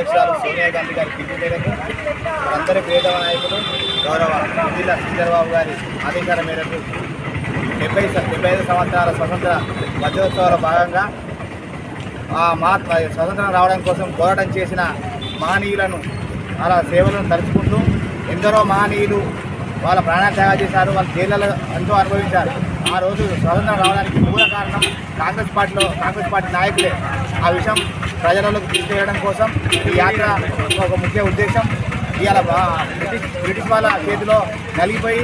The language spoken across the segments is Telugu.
అధ్యక్షురాలు సోనియా గాంధీ గారి పిలుపు మేరకు అందరి పేదవ నాయకులు గౌరవ జిల్లా చంద్రబాబు గారి అధికారం మేరకు డెబ్బై డెబ్బై ఐదు సంవత్సరాల స్వతంత్ర వజ్రోత్సవాల భాగంగా ఆ మహాత్మా స్వతంత్రం రావడం కోసం పోరాటం చేసిన మహనీయులను అలా సేవలను తలుచుకుంటూ ఎందరో మహనీయులు వాళ్ళ ప్రాణత్యాగాలు చేశారు వాళ్ళ జైళ్ళలో ఎంతో అనుభవించారు. ఆ రోజు స్వతంత్రం రావడానికి మూల కారణం కాంగ్రెస్ పార్టీలో కాంగ్రెస్ పార్టీ నాయకులే. ఆ విషయం ప్రజలలోకి తీసుకెళ్ళడం కోసం ఈ యాత్ర ఒక ముఖ్య ఉద్దేశం. ఇవాళ బ్రిటిష్ బ్రిటిష్ వాళ్ళ చేతిలో నలిగిపోయి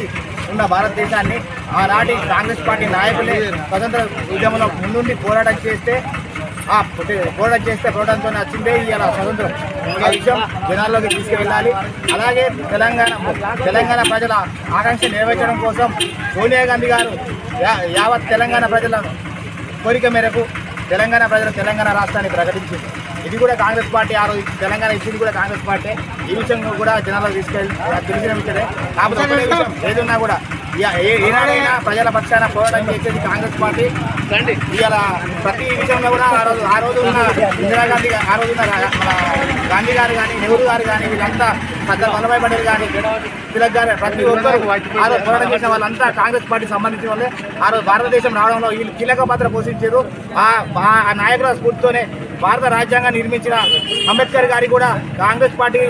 ఉన్న భారతదేశాన్ని ఆనాటి కాంగ్రెస్ పార్టీ నాయకులే స్వతంత్ర ఉద్యమంలో ముందుండి పోరాటం చేస్తే ఆ పోరాటం చేస్తే పోరాటంతో వచ్చిందే ఇవాళ స్వతంత్రం. ఆ విషయం జనాల్లోకి తీసుకువెళ్ళాలి అలాగే తెలంగాణ తెలంగాణ ప్రజల ఆకాంక్ష నెరవేర్చడం కోసం సోనియా గాంధీ గారు యావత్ తెలంగాణ ప్రజల కోరిక మేరకు తెలంగాణ ప్రజలు తెలంగాణ రాష్ట్రాన్ని ప్రకటించింది. ఇది కూడా కాంగ్రెస్ పార్టీ ఆ రోజు తెలంగాణ ఇచ్చింది కూడా కాంగ్రెస్ పార్టీ ఈ విషయంలో కూడా జనాలకు తీసుకెళ్ళి తెలిసిన విషయమే. కాకపోతే ఏదున్నా కూడా ఏనాడైనా ప్రజల పక్షాన పోరాటం చేసేది కాంగ్రెస్ పార్టీ. ఇవాళ ప్రతి విషయంలో కూడా ఆ రోజు ఆ రోజు ఉన్న ఇందిరాగాంధీ ఆ రోజు ఉన్న రా- మన గాంధీ గారు కానీ నెహ్రూ గారు కానీ వీళ్ళంతా సర్దార్ వల్లభాయ్ పటేల్ కానీ తిలక్ గారు ప్రతి ఒక్కరు ఆ రోజు పోరాటం చేసిన వాళ్ళంతా కాంగ్రెస్ పార్టీ సంబంధించిన వాళ్ళే. ఆ రోజు భారతదేశం రావడంలో వీళ్ళు కీలక పాత్ర పోషించారు. ఆ ఆ నాయకుల స్ఫూర్తితోనే భారత రాజ్యాంగాన్ని నిర్మించిన అంబేద్కర్ గారి కూడా కాంగ్రెస్ పార్టీ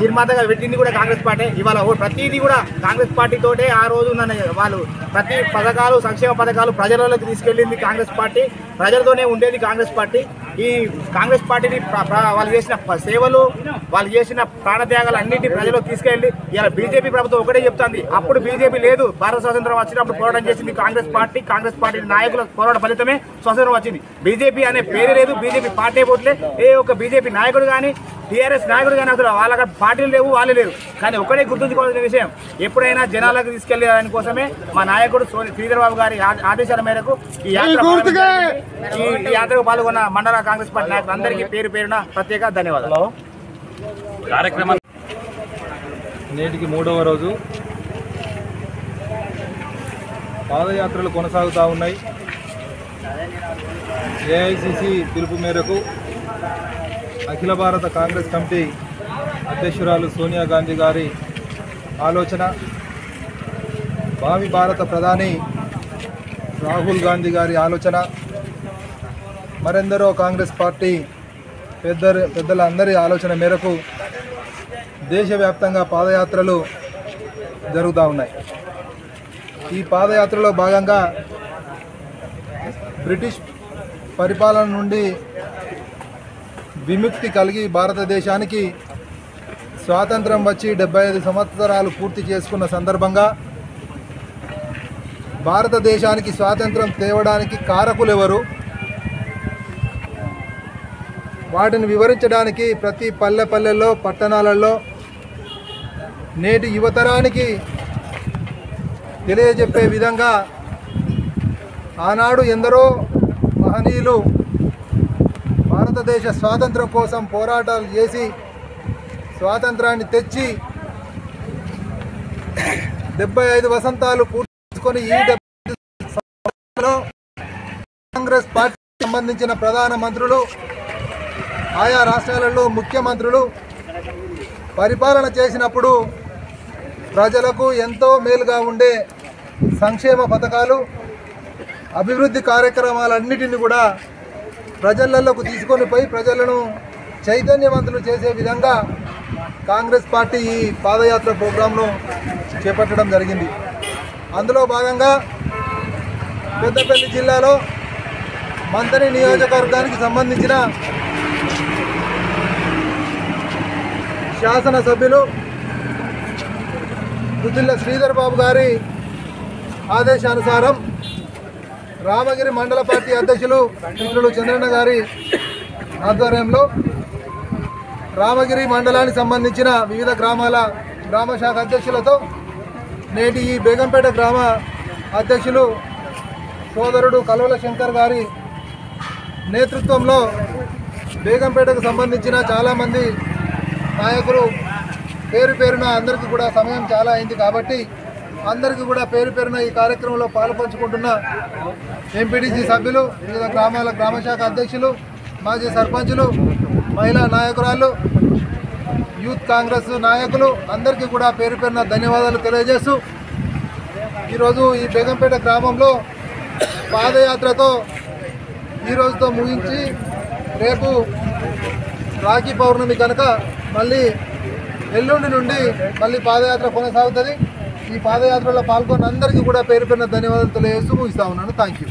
నిర్మాతగా పెట్టింది కూడా కాంగ్రెస్ పార్టీ. ఇవాళ ప్రతిదీ కూడా కాంగ్రెస్ పార్టీతోటే ఆ రోజు నన్ను వాళ్ళు ప్రతి పథకాలు సంక్షేమ పథకాలు ప్రజలలోకి తీసుకెళ్ళింది కాంగ్రెస్ పార్టీ. ప్రజలతోనే ఉండేది కాంగ్రెస్ పార్టీ. ఈ కాంగ్రెస్ పార్టీని వాళ్ళు చేసిన సేవలు వాళ్ళు చేసిన ప్రాణత్యాగాలు అన్నింటి ప్రజలకు తీసుకెళ్ళి ఇలా బీజేపీ ప్రభుత్వం ఒకటే చెప్తుంది. అప్పుడు బీజేపీ లేదు. భారత స్వాతంత్రం వచ్చినప్పుడు పోరాటం చేసింది కాంగ్రెస్ పార్టీ. కాంగ్రెస్ పార్టీ నాయకుల పోరాట ఫలితమే స్వాతంత్రం వచ్చింది. బీజేపీ అనే పేరు లేదు. బీజేపీ పార్టీ పోట్లే ఏ ఒక్క బీజేపీ నాయకుడు కానీ టీఆర్ఎస్ నాయకుడు కానీ అసలు వాళ్ళ పార్టీలు లేవు వాళ్ళు లేరు. కానీ ఒకటే గుర్తుంచుకోవాల్సిన విషయం ఎప్పుడైనా జనాలకు తీసుకెళ్ళే దానికోసమే మా నాయకుడు సోని శ్రీధర్ బాబు గారి ఆదేశాల మేరకు ఈ యాత్ర ఈ యాత్రకు పాల్గొన్న మండల కాంగ్రెస్ పార్టీ నాయకులందరికీ పేరు పేరున ప్రత్యేక ధన్యవాదాలు. కార్యక్రమం నేటికి మూడవ రోజు. పాదయాత్రలు కొనసాగుతూ ఉన్నాయి. ఏఐసిసి పిలుపు మేరకు అఖిల భారత కాంగ్రెస్ కమిటీ అధ్యక్షురాలు సోనియా గాంధీ గారి ఆలోచన. భావి భారత ప్రధాని రాహుల్ గాంధీ గారి ఆలోచన. మరెందరో కాంగ్రెస్ పార్టీ పెద్ద పెద్దలందరి ఆలోచన మేరకు దేశవ్యాప్తంగా పాదయాత్రలు జరుగుతూ ఉన్నాయి. ఈ పాదయాత్రలో భాగంగా బ్రిటిష్ పరిపాలన నుండి విముక్తి కలిగి భారతదేశానికి స్వాతంత్రం వచ్చి డెబ్బై ఐదు సంవత్సరాలు పూర్తి చేసుకున్న సందర్భంగా భారతదేశానికి స్వాతంత్రం తేవడానికి కారకులు ఎవరు వాటిని వివరించడానికి ప్రతి పల్లె పల్లెల్లో పట్టణాలలో నేటి యువతరానికి తెలియజెప్పే విధంగా ఆనాడు ఎందరో మహనీయులు భారతదేశ స్వాతంత్రం కోసం పోరాటాలు చేసి స్వాతంత్రాన్ని తెచ్చి డెబ్బై ఐదు వసంతాలు పూర్తి ఈ డెబ్బై కాంగ్రెస్ పార్టీకి సంబంధించిన ప్రధాన మంత్రులు ఆయా రాష్ట్రాలలో ముఖ్యమంత్రులు పరిపాలన చేసినప్పుడు ప్రజలకు ఎంతో మేలుగా ఉండే సంక్షేమ పథకాలు అభివృద్ధి కార్యక్రమాలన్నిటిని కూడా ప్రజలలోకి తీసుకొని పోయి ప్రజలను చైతన్యవంతులు చేసే విధంగా కాంగ్రెస్ పార్టీ ఈ పాదయాత్ర ప్రోగ్రాంను చేపట్టడం జరిగింది. అందులో భాగంగా పెద్దపల్లి జిల్లాలో మంత్రి నియోజకవర్గానికి సంబంధించిన శాసనసభ్యులు రుద్దిల్ల శ్రీధర్ బాబు గారి ఆదేశానుసారం రామగిరి మండల పార్టీ అధ్యక్షులు మిత్రులు చంద్రన్న గారి ఆధ్వర్యంలో రామగిరి మండలానికి సంబంధించిన వివిధ గ్రామాల గ్రామ శాఖ అధ్యక్షులతో నేటి ఈ బేగంపేట గ్రామ అధ్యక్షులు సోదరుడు కల్వల శంకర్ గారి నేతృత్వంలో బేగంపేటకు సంబంధించిన చాలామంది నాయకులు పేరు పేరున అందరికీ కూడా సమయం చాలా అయింది కాబట్టి అందరికీ కూడా పేరు పేరున ఈ కార్యక్రమంలో పాలుపంచుకుంటున్న ఎంపీటీసీ సభ్యులు వివిధ గ్రామాల గ్రామ శాఖ అధ్యక్షులు మాజీ సర్పంచులు మహిళా నాయకురాలు యూత్ కాంగ్రెస్ నాయకులు అందరికీ కూడా పేరు పేరున ధన్యవాదాలు తెలియజేస్తూ ఈరోజు ఈ బేగంపేట గ్రామంలో పాదయాత్రతో ఈ రోజుతో ముగించి రేపు రాఖీ పౌర్ణమి కనుక మళ్ళీ ఎల్లుండి నుండి మళ్ళీ పాదయాత్ర కొనసాగుతుంది. ఈ పాదయాత్రలో పాల్గొన్న అందరికీ కూడా పేరు పేరున ధన్యవాదాలు తెలియజేస్తూ ముగిస్తా ఉన్నాను. Thank you